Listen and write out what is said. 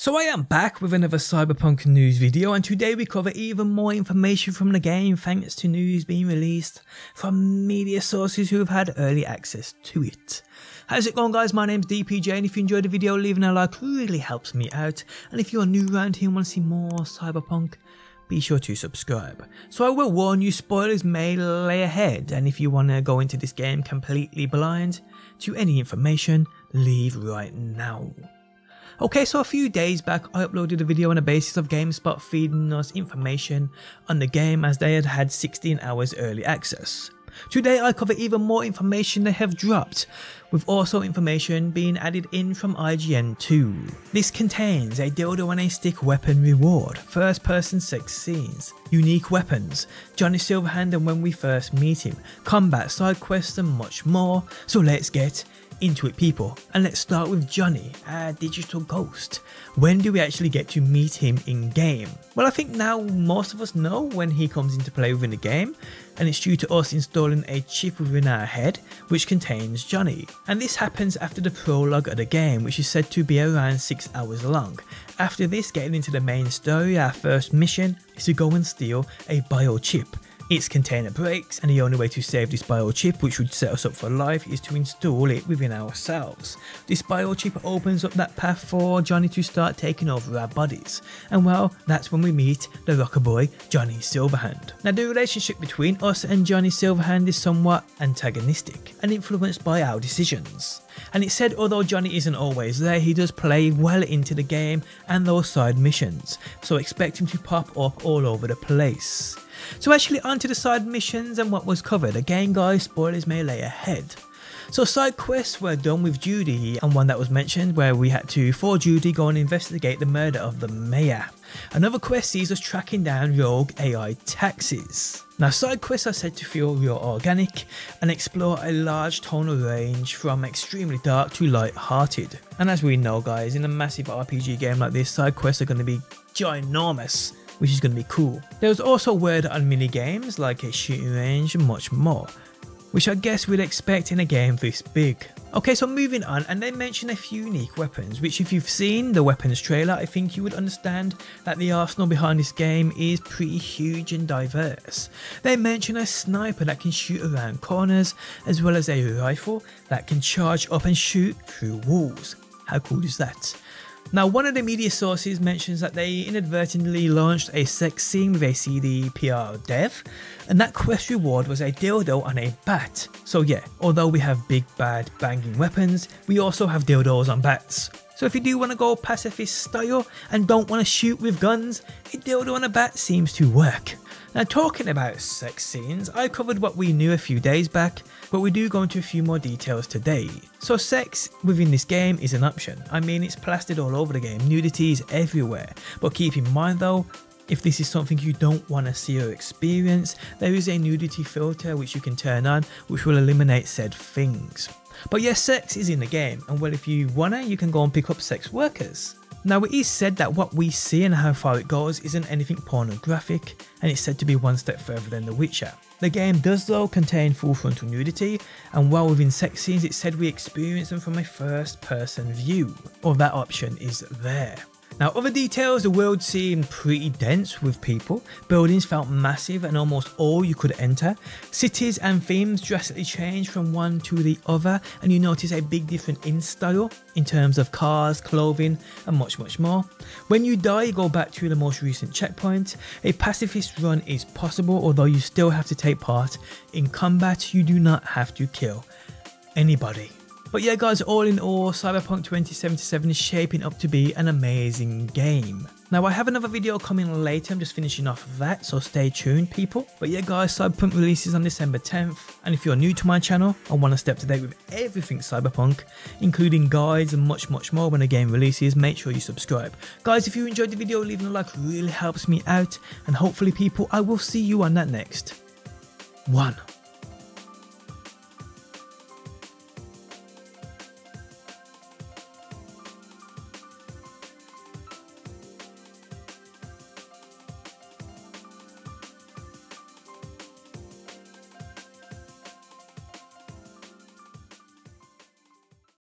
So I am back with another Cyberpunk news video and today we cover even more information from the game thanks to news being released from media sources who have had early access to it. How's it going guys, my name's DPJ and if you enjoyed the video leaving a like really helps me out and if you're new around here and want to see more Cyberpunk be sure to subscribe. So I will warn you spoilers may lay ahead and if you want to go into this game completely blind to any information leave right now. Okay, so a few days back I uploaded a video on the basis of GameSpot feeding us information on the game as they had had 16 hours early access. Today I cover even more information they have dropped, with also information being added in from IGN too. This contains a dildo and a stick weapon reward, first person sex scenes, unique weapons, Johnny Silverhand and when we first meet him, combat side quests and much more, so let's get into it people and let's start with Johnny, our digital ghost. When do we actually get to meet him in game? Well I think now most of us know when he comes into play within the game and it's due to us installing a chip within our head which contains Johnny. And this happens after the prologue of the game which is said to be around 6 hours long. After this getting into the main story our first mission is to go and steal a biochip its container breaks and the only way to save this biochip which would set us up for life is to install it within ourselves. This biochip opens up that path for Johnny to start taking over our bodies and well that's when we meet the rocker boy Johnny Silverhand. Now the relationship between us and Johnny Silverhand is somewhat antagonistic and influenced by our decisions. And it said although Johnny isn't always there, he does play well into the game and those side missions, so expect him to pop up all over the place. So actually onto the side missions and what was covered, again guys spoilers may lay ahead. So side quests were done with Judy and one that was mentioned where we had to, for Judy, go and investigate the murder of the mayor. Another quest sees us tracking down rogue AI taxis. Now side quests are said to feel real organic and explore a large tonal range from extremely dark to light-hearted. And as we know guys, in a massive RPG game like this, side quests are going to be ginormous which is going to be cool. There was also word on mini games like a shooting range and much more, which I guess we'd expect in a game this big. Okay, so moving on, and they mention a few unique weapons, which if you've seen the weapons trailer, I think you would understand that the arsenal behind this game is pretty huge and diverse. They mention a sniper that can shoot around corners, as well as a rifle that can charge up and shoot through walls. How cool is that? Now, one of the media sources mentions that they inadvertently launched a sex scene with a CDPR dev, and that quest reward was a dildo and a bat. So yeah, although we have big bad banging weapons, we also have dildos on bats. So if you do want to go pacifist style and don't want to shoot with guns, a dildo and a bat seems to work. Now talking about sex scenes, I covered what we knew a few days back, but we do go into a few more details today. So sex within this game is an option, I mean it's plastered all over the game, nudity is everywhere, but keep in mind though, if this is something you don't want to see or experience, there is a nudity filter which you can turn on which will eliminate said things. But yes, sex is in the game, and well if you wanna, you can go and pick up sex workers. Now it is said that what we see and how far it goes isn't anything pornographic and it's said to be one step further than The Witcher. The game does though contain full frontal nudity and while within sex scenes it's said we experience them from a first person view, or that option is there. Now other details, the world seemed pretty dense with people, buildings felt massive and almost all you could enter, cities and themes drastically changed from one to the other and you notice a big difference in style in terms of cars, clothing and much much more. When you die you go back to the most recent checkpoint, a pacifist run is possible although you still have to take part in combat, you do not have to kill anybody. But yeah guys, all in all, Cyberpunk 2077 is shaping up to be an amazing game. Now I have another video coming later, I'm just finishing off that, so stay tuned people. But yeah guys, Cyberpunk releases on December 10th, and if you're new to my channel and want to stay up to date with everything Cyberpunk, including guides and much much more when a game releases, make sure you subscribe. Guys, if you enjoyed the video, leaving a like really helps me out, and hopefully people, I will see you on that next one.